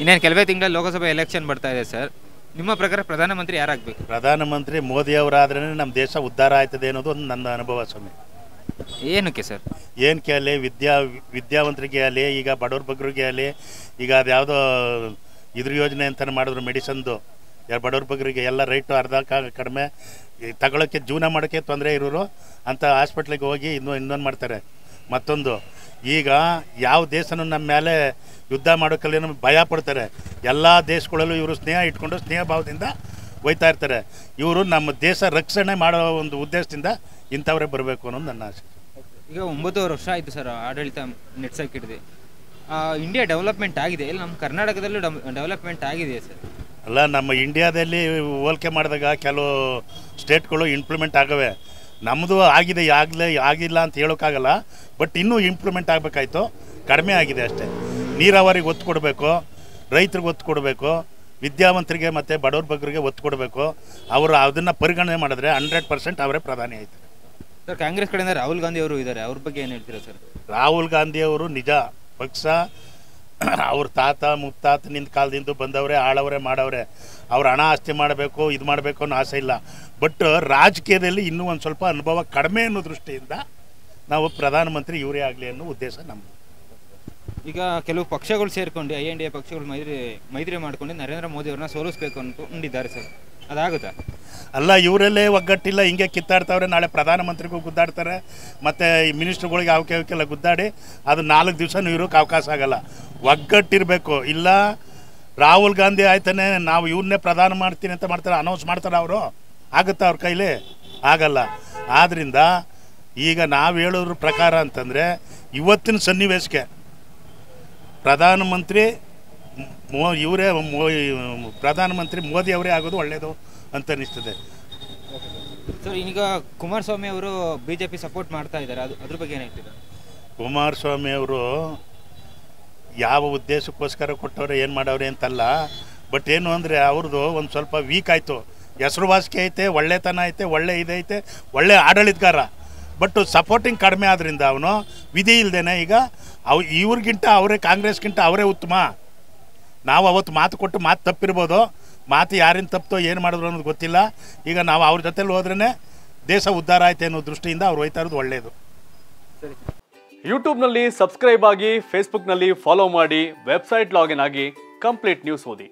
ಇನ್ನೇನು ಕೆಲವೇ ತಿಂಗಳಲ್ಲಿ ಲೋಕಸಭೆ ಎಲೆಕ್ಷನ್ ಬರ್ತಾ ಇದೆ ಸರ್ ನಿಮ್ಮ ಪ್ರಕಾರ ಪ್ರಧಾನಮಂತ್ರಿ ಯಾರಾಗಬೇಕು? ಪ್ರಧಾನಮಂತ್ರಿ ಮೋದಿ ಅವರಾದ್ರೇ ನಮ್ಮ ದೇಶ ಉದ್ಧಾರ ಆಯ್ತದೆ ಅನ್ನೋದು ಒಂದು ನನ್ನ ಅನುಭವ ಸ್ವಾಮಿ. ಏನಕ್ಕೆ ಸರ್ ಏನಕ್ಕೆ ಆಗಲಿ ವಿದ್ಯಾ ವಿದ್ಯಾವಂತರಿಗೆ ಆಗಲಿ ಈಗ ಬಡವ್ರ ಬಗ್ಗರಿಗೆ ಆಗಲಿ ಈಗ ಅದು ಯಾವುದೋ ಇದ್ರ ಯೋಜನೆ ಅಂತ ಮಾಡಿದ್ರು ಮೆಡಿಸನ್ದು. ಯಾರು ಬಡವ್ರ ಬಗ್ಗರಿಗೆ ಎಲ್ಲ ರೈಟು ಅರ್ಧ ಕಡಿಮೆ ತಗೊಳ್ಳೋಕ್ಕೆ ಜೀವನ ಮಾಡೋಕ್ಕೆ ತೊಂದರೆ ಇರೋರು ಅಂತ ಹಾಸ್ಪಿಟ್ಲಿಗೆ ಹೋಗಿ ಇನ್ನೂ ಇನ್ನೊಂದು ಮಾಡ್ತಾರೆ. ಮತ್ತೊಂದು ಈಗ ಯಾವ ದೇಶನೂ ನಮ್ಮ ಮೇಲೆ ಯುದ್ಧ ಮಾಡೋಕ್ಕಲ್ಲಿ ನಮ್ಗೆ ಭಯ ಪಡ್ತಾರೆ. ಎಲ್ಲ ದೇಶಗಳಲ್ಲೂ ಇವರು ಸ್ನೇಹ ಇಟ್ಕೊಂಡು ಸ್ನೇಹ ಭಾವದಿಂದ ಒಯ್ತಾ ಇರ್ತಾರೆ. ಇವರು ನಮ್ಮ ದೇಶ ರಕ್ಷಣೆ ಮಾಡೋ ಒಂದು ಉದ್ದೇಶದಿಂದ ಇಂಥವರೇ ಬರಬೇಕು ಅನ್ನೋದು ನನ್ನ ಆಸೆ. ಈಗ ಒಂಬತ್ತುವರೆ ವರ್ಷ ಆಯಿತು ಸರ್ ಆಡಳಿತ ನೆಟ್ಸಕ್ಕೆ ಹಿಡಿದು ಇಂಡಿಯಾ ಡೆವಲಪ್ಮೆಂಟ್ ಆಗಿದೆ? ಇಲ್ಲಿ ನಮ್ಮ ಕರ್ನಾಟಕದಲ್ಲೂ ಡೆವಲಪ್ಮೆಂಟ್ ಆಗಿದೆ ಸರ್? ಅಲ್ಲ ನಮ್ಮ ಇಂಡಿಯಾದಲ್ಲಿ ಹೋಲಿಕೆ ಮಾಡಿದಾಗ ಕೆಲವು ಸ್ಟೇಟ್ಗಳು ಇಂಪ್ಲಿಮೆಂಟ್ ಆಗವೆ. ನಮ್ಮದು ಆಗಿದೆ ಆಗಲೇ ಆಗಿಲ್ಲ ಅಂತ ಹೇಳೋಕ್ಕಾಗಲ್ಲ ಬಟ್ ಇನ್ನೂ ಇಂಪ್ರೂವ್ಮೆಂಟ್ ಆಗಬೇಕಾಯ್ತು. ಕಡಿಮೆ ಆಗಿದೆ ಅಷ್ಟೇ. ನೀರಾವರಿಗೆ ಒತ್ತು ಕೊಡಬೇಕು ರೈತರಿಗೆ ಒತ್ತು ಕೊಡಬೇಕು ವಿದ್ಯಾವಂತರಿಗೆ ಮತ್ತು ಬಡವ್ರ ಬಗ್ಗರಿಗೆ ಒತ್ತು ಕೊಡಬೇಕು. ಅವರು ಅದನ್ನು ಪರಿಗಣನೆ ಮಾಡಿದ್ರೆ ಹಂಡ್ರೆಡ್ ಪರ್ಸೆಂಟ್ ಅವರೇ ಪ್ರಧಾನಿ ಆಯ್ತಾರೆ. ಸರ್ ಕಾಂಗ್ರೆಸ್ ಕಡೆಯಿಂದ ರಾಹುಲ್ ಗಾಂಧಿ ಅವರು ಇದ್ದಾರೆ. ಅವ್ರ ಬಗ್ಗೆ ಏನು ಹೇಳ್ತೀರಾ ಸರ್? ರಾಹುಲ್ ಗಾಂಧಿ ಅವರು ನಿಜ ಪಕ್ಷ ಅವ್ರ ತಾತ ಮುತ್ತಾತನಿಂದ ಕಾಲದಿಂದ ಬಂದವರೇ, ಆಳವರೇ, ಮಾಡವ್ರೆ. ಅವ್ರು ಹಣ ಆಸ್ತಿ ಮಾಡಬೇಕು, ಇದು ಮಾಡಬೇಕು ಅನ್ನೋ ಆಸೆ ಇಲ್ಲ. ಬಟ್ ರಾಜಕೀಯದಲ್ಲಿ ಇನ್ನೂ ಒಂದು ಸ್ವಲ್ಪ ಅನುಭವ ಕಡಿಮೆ ಅನ್ನೋ ದೃಷ್ಟಿಯಿಂದ ನಾವು ಪ್ರಧಾನಮಂತ್ರಿ ಇವರೇ ಆಗಲಿ ಅನ್ನೋ ಉದ್ದೇಶ ನಮ್ಮದು ಈಗ ಕೆಲವು ಪಕ್ಷಗಳು ಸೇರ್ಕೊಂಡು, ಐ ಎನ್ ಡಿ ಎ ಪಕ್ಷಗಳು ಮೈತ್ರಿ ಮೈತ್ರಿ ಮಾಡ್ಕೊಂಡು ನರೇಂದ್ರ ಮೋದಿ ಅವ್ರನ್ನ ಸೋಲಿಸ್ಬೇಕು ಉಂಡಿದ್ದಾರೆ ಸರ್. ಅದಾಗುತ್ತಾ? ಅಲ್ಲ, ಇವರಲ್ಲೇ ಒಗ್ಗಟ್ಟಿಲ್ಲ, ಹಿಂಗೆ ಕಿತ್ತಾಡ್ತಾವ್ರೆ, ನಾಳೆ ಪ್ರಧಾನಮಂತ್ರಿಗೂ ಗುದ್ದಾಡ್ತಾರೆ, ಮತ್ತು ಈ ಮಿನಿಸ್ಟ್ರುಗಳಿಗೆ ಅವಕ್ಕೆ ಅವಕ್ಕೆಲ್ಲ ಗುದ್ದಾಡಿ, ಅದು ನಾಲ್ಕು ದಿವಸನೂ ಇರೋಕ್ಕೆ ಅವಕಾಶ ಆಗಲ್ಲ. ಒಗ್ಗಟ್ಟಿರಬೇಕು. ಇಲ್ಲ, ರಾಹುಲ್ ಗಾಂಧಿ ಆಯ್ತಾನೆ, ನಾವು ಇವ್ರನ್ನೇ ಪ್ರಧಾನ ಮಾಡ್ತೀನಿ ಅಂತ ಮಾಡ್ತಾರೆ ಅನೌನ್ಸ್ ಮಾಡ್ತಾರೆ ಅವರು. ಆಗುತ್ತಾ ಅವ್ರ ಕೈಲಿ? ಆಗಲ್ಲ. ಆದ್ದರಿಂದ ಈಗ ನಾವು ಹೇಳೋದ್ರ ಪ್ರಕಾರ ಅಂತಂದರೆ, ಇವತ್ತಿನ ಸನ್ನಿವೇಶಕ್ಕೆ ಪ್ರಧಾನಮಂತ್ರಿ ಮೋ ಇವರೇ ಮೋ ಪ್ರಧಾನಮಂತ್ರಿ ಮೋದಿ ಅವರೇ ಆಗೋದು ಒಳ್ಳೆಯದು ಅಂತ ಅನ್ನಿಸ್ತದೆ. ಸರ್ ಈಗ ಕುಮಾರಸ್ವಾಮಿ ಅವರು ಬಿ ಜೆ ಪಿ ಸಪೋರ್ಟ್ ಮಾಡ್ತಾ ಇದ್ದಾರೆ. ಅದು ಅದ್ರ ಬಗ್ಗೆ ಏನು ಹೇಳ್ತೀರಾ? ಕುಮಾರಸ್ವಾಮಿ ಅವರು ಯಾವ ಉದ್ದೇಶಕ್ಕೋಸ್ಕರ ಕೊಟ್ಟವ್ರೆ ಏನು ಮಾಡವ್ರೆ ಅಂತಲ್ಲ. ಬಟ್ ಏನು ಅಂದರೆ ಅವ್ರದ್ದು ಒಂದು ಸ್ವಲ್ಪ ವೀಕ್ ಆಯಿತು. ಹೆಸರುವಾಸಿಕೆ ಐತೆ ಒಳ್ಳೆತನ ಐತೆ ಒಳ್ಳೆ ಇದೈತೆ ಒಳ್ಳೆ ಆಡಳಿತಗಾರ. ಬಟ್ ಸಪೋರ್ಟಿಂಗ್ ಕಡಿಮೆ ಆದ್ದರಿಂದ ಅವನು ವಿಧಿ ಇಲ್ಲದೇನೆ ಈಗ ಅವ್ ಇವ್ರಿಗಿಂತ ಅವರೇ ಕಾಂಗ್ರೆಸ್ಗಿಂತ ಅವರೇ ಉತ್ತಮ. ನಾವು ಅವತ್ತು ಮಾತು ಕೊಟ್ಟು ಮಾತು ತಪ್ಪಿರ್ಬೋದು, ಮಾತು ಯಾರಿಂದ ತಪ್ಪಿತೋ ಏನು ಮಾಡಿದ್ರು ಅನ್ನೋದು ಗೊತ್ತಿಲ್ಲ. ಈಗ ನಾವು ಅವ್ರ ಜೊತೆಲಿ ಹೋದ್ರೇ ದೇಶ ಉದ್ಧಾರ ಆಯ್ತು ಅನ್ನೋ ದೃಷ್ಟಿಯಿಂದ ಅವ್ರು ಹೋಯ್ತಾ ಇರೋದು ಒಳ್ಳೆಯದು ಯೂಟ್ಯೂಬ್ನಲ್ಲಿ ಸಬ್ಸ್ಕ್ರೈಬ್ ಆಗಿ ಫೇಸ್ಬುಕ್ನಲ್ಲಿ ಫಾಲೋ ಮಾಡಿ ವೆಬ್ಸೈಟ್ ಲಾಗಿನ್ ಆಗಿ ಕಂಪ್ಲೀಟ್ ನ್ಯೂಸ್ ಓದಿ.